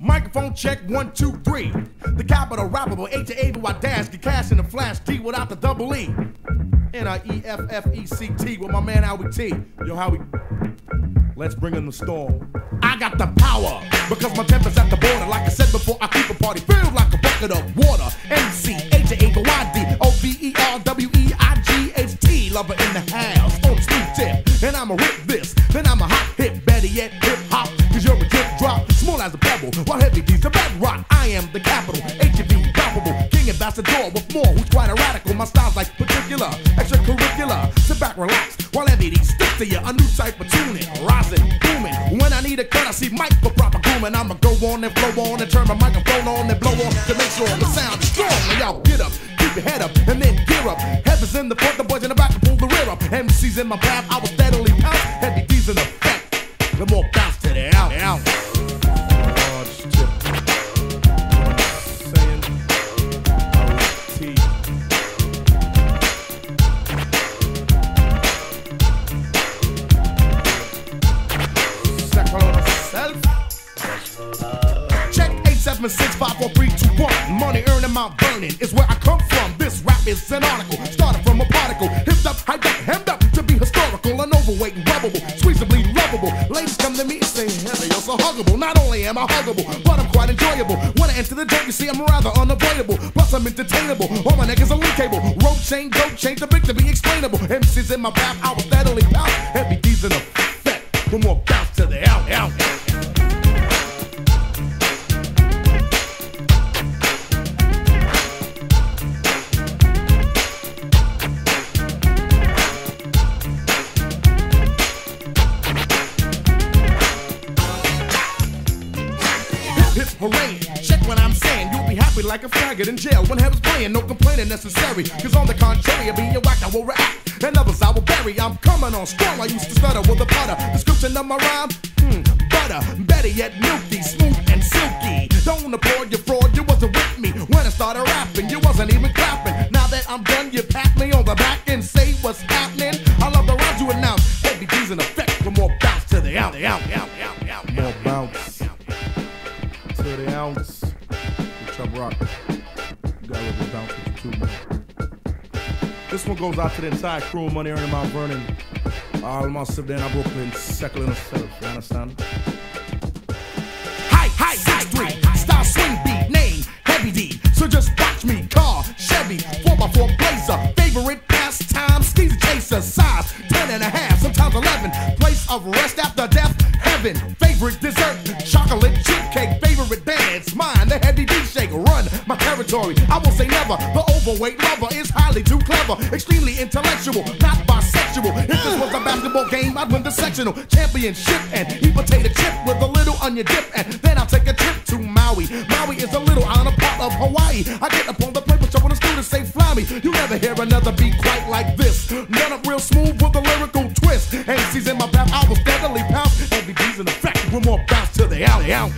Microphone check one, two, three. The capital rappable, H to A to I dash, get cash in the flash T without the double E. N I E F F E C T with my man Howie T. Yo, Howie, let's bring in the storm. I got the power because my temper's at the border. Like I said before, I keep a party filled like a bucket of water. M C H A to Y D O V E R W E I G H T. Lover small as a pebble. While heavy D's the bedrock, I am the capital. H B palpable, king ambassador with more who's quite a radical. My style's like particular, extracurricular. Sit back, relax, while heavy D sticks to you. A new type of tuning, rising, booming. When I need a cut, I see Mike for proper grooming. I'ma go on and flow on and turn my microphone on and blow on to make sure the sound is strong. Now y'all get up, keep your head up, and then gear up. Heaven's in the front, the boys in the back to pull the rear up. MC's in my path, I will steadily Check 876-54321. Money and Mount Vernon is where I come from. This rap is an article. Started from a particle. Hipped up, hyped up, hemmed up to be historical and overweight and rubbable. Squeezably lovable. Ladies come to me and say, Heather, you're so huggable. Not only am I huggable, but I'm quite enjoyable. When I enter the joint, you see I'm rather unavoidable. Plus I'm entertainable. All my neck is a are cable. Rope chain, dope chain, the big to be explainable. MC's in my path, I was steadily pout. Heavy D's in effect. One more bounce Hip hooray. Check what I'm saying. You'll be happy like a faggot in jail when heaven's playing. No complaining necessary. Cause on the contrary, I be a whack, I will react. And others I will bury. I'm coming on strong. I used to stutter with a putter. Description of my rhyme? Hmm, butter. Better yet, milky, smooth and silky. Don't applaud your fraud. You wasn't with me when I started rapping. You wasn't even clapping. Now that I'm done, you pat me on the back and say what's happening. I love the rhymes you announce. Heavy D's in effect. For more bounce to the out, out, out, out, out. More bounce the ounce. Good Chubb Rock. You got a little bounce with you too, man. This one goes out to the entire crew Money Earning Mount Vernon. All of my sip there in Brooklyn, Second in the South. You understand? My territory, I won't say never. The overweight lover is highly too clever, extremely intellectual, not bisexual. If this was a basketball game, I'd win the sectional championship and eat potato chip with a little onion dip. And then I'll take a trip to Maui. Maui is a little island, a part of Hawaii. I get up on the plane, but when the students say fly me. You never hear another beat quite like this. None of real smooth with a lyrical twist. MC's in my path, I will steadily pounce. Heavy D's in effect, with more bounce to the alley out.